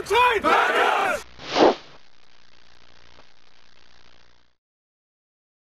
Valentine! Valentine!